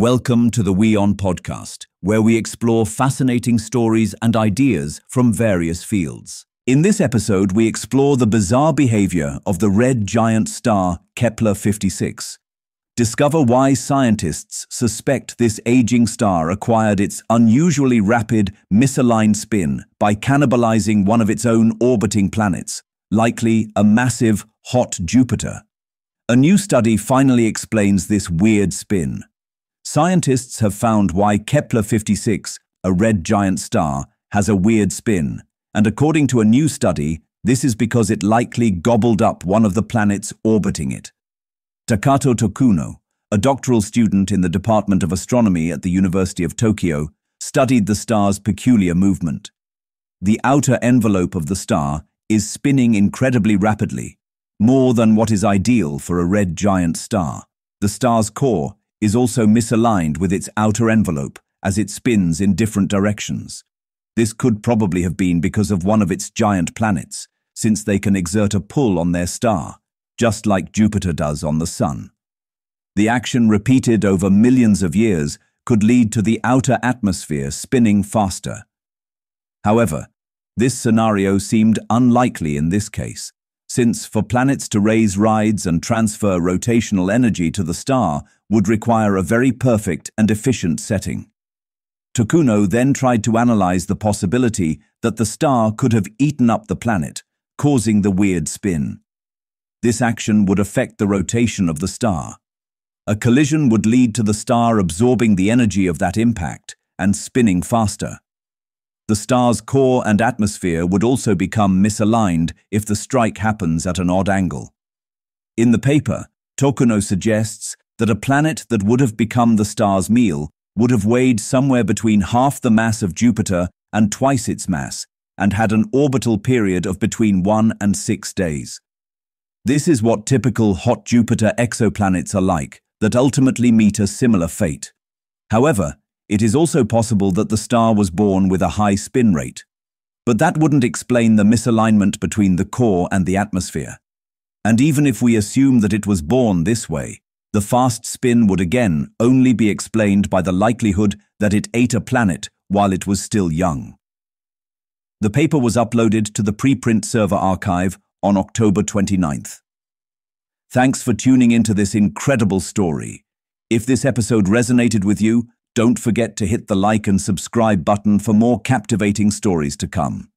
Welcome to the WION podcast, where we explore fascinating stories and ideas from various fields. In this episode, we explore the bizarre behavior of the red giant star Kepler 56. Discover why scientists suspect this aging star acquired its unusually rapid, misaligned spin by cannibalizing one of its own orbiting planets, likely a massive, hot Jupiter. A new study finally explains this weird spin. Scientists have found why Kepler-56, a red giant star, has a weird spin, and according to a new study, this is because it likely gobbled up one of the planets orbiting it. Takato Tokuno, a doctoral student in the Department of Astronomy at the University of Tokyo, studied the star's peculiar movement. The outer envelope of the star is spinning incredibly rapidly, more than what is ideal for a red giant star. The star's core is also misaligned with its outer envelope as it spins in different directions. This could probably have been because of one of its giant planets, since they can exert a pull on their star, just like Jupiter does on the Sun. The action repeated over millions of years could lead to the outer atmosphere spinning faster. However, this scenario seemed unlikely in this case, since for planets to raise rides and transfer rotational energy to the star would require a very perfect and efficient setting. Tokuno then tried to analyze the possibility that the star could have eaten up the planet, causing the weird spin. This action would affect the rotation of the star. A collision would lead to the star absorbing the energy of that impact and spinning faster. The star's core and atmosphere would also become misaligned if the strike happens at an odd angle. In the paper, Tokuno suggests that a planet that would have become the star's meal would have weighed somewhere between half the mass of Jupiter and twice its mass, and had an orbital period of between one and six days. This is what typical hot Jupiter exoplanets are like, that ultimately meet a similar fate. However, it is also possible that the star was born with a high spin rate. But that wouldn't explain the misalignment between the core and the atmosphere. And even if we assume that it was born this way, the fast spin would again only be explained by the likelihood that it ate a planet while it was still young. The paper was uploaded to the preprint server arXiv on October 29th. Thanks for tuning into this incredible story. If this episode resonated with you, don't forget to hit the like and subscribe button for more captivating stories to come.